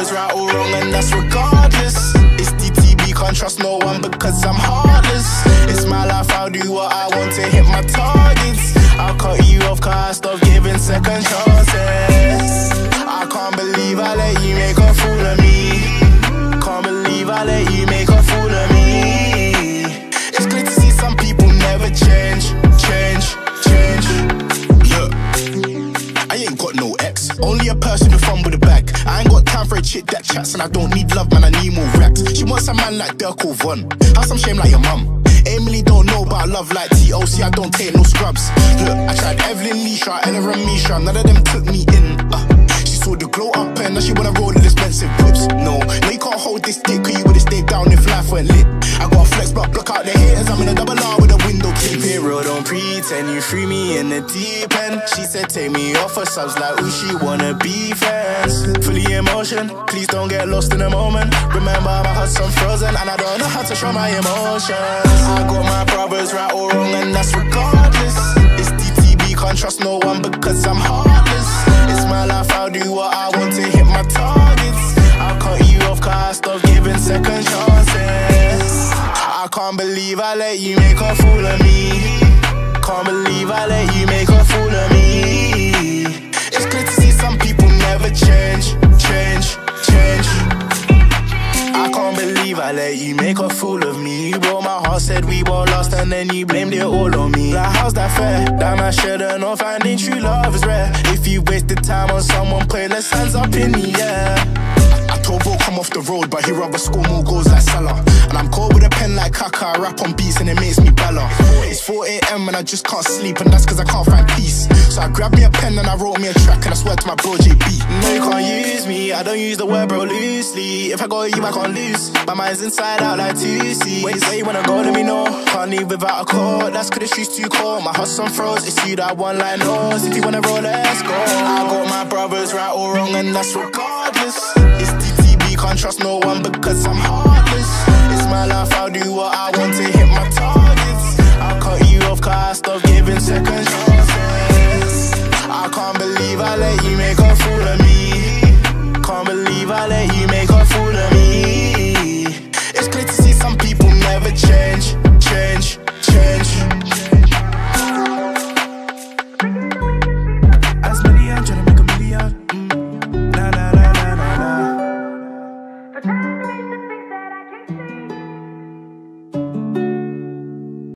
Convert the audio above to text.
is right or wrong and that's regardless. It's DTB, can't trust no one because I'm heartless. It's my life, I'll do what I want to hit my targets. I'll cut you off cause I stopped giving second chances. I can't believe I let you make a fool of me. Can't believe I let you make a fool of me. It's good to see some people never change, change, change. Look, I ain't got no ex, only a person who fumbled for a chick that chats, and I don't need love, man. I need more racks. She wants a man like Durk or Von. Have some shame like your mum. Emily don't know about love like TLC, I don't take no scrubs. Look, I tried Evelyn Lisha, Ella and Misha, none of them took me in. Uh, the glow up and now she wanna roll in expensive whips. No, no, you can't hold this dick, cause you would've stayed down if life weren't lit. I got a flex block, block out the haters, I'm in a double R with a window. Keep it real, don't pretend you free me in the deep end. She said, take me off her subs like, ooh, she wanna be friends. Fully in motion, please don't get lost in the moment. Remember, my heart's some frozen, and I don't know how to show my emotions. I got my believe I let you make a fool of me. Can't believe I let you make a fool of me. It's good to see some people never change, change, change. I can't believe I let you make a fool of me. Broke my heart, said we were lost, and then you blamed it all on me. Like, how's that fair? That man should've known finding true love is rare. If you wasted time on someone, play less hands up in the air. I bro come off the road, but he rather score more goals like Salah. And I'm cold with a pen like Kaka. I rap on beats and it makes me beller. It's 4 a.m. and I just can't sleep, and that's cause I can't find peace. So I grabbed me a pen and I wrote me a track, and I swear to my bro JB. No, you can't use me. I don't use the word bro loosely. If I got you, I can't lose. My mind's inside out like 2C. Wait, where you wanna go? Let me know. Can't leave without a call. That's cause the streets too cold. My on froze. It's you that one line. If you wanna roll, let's go. I got my brothers right or wrong, and that's regardless. Trust no one because I'm heartless. It's my life, I'll do what I want to hit my targets. I'll cut you off, cause I stop giving second chances. I can't believe I let you make a fool of me. Can't believe I let you make a